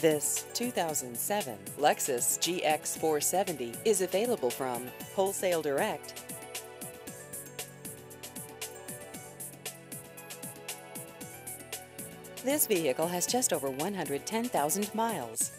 This 2007 Lexus GX 470 is available from Wholesale Direct. This vehicle has just over 110,000 miles.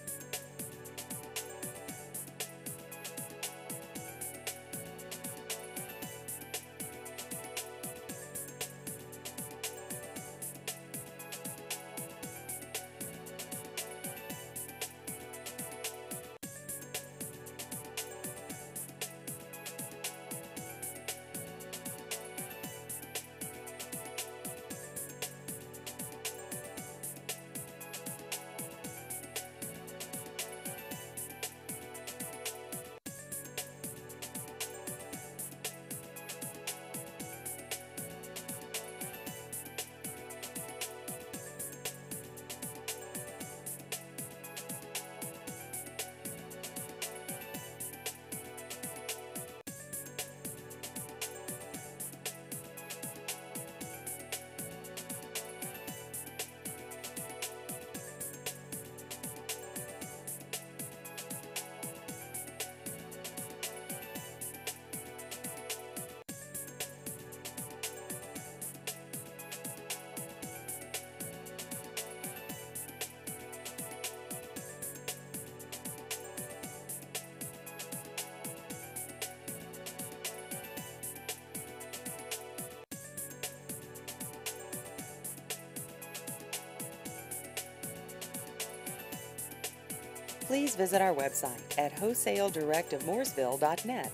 Please visit our website at wholesaledirectofmooresville.net.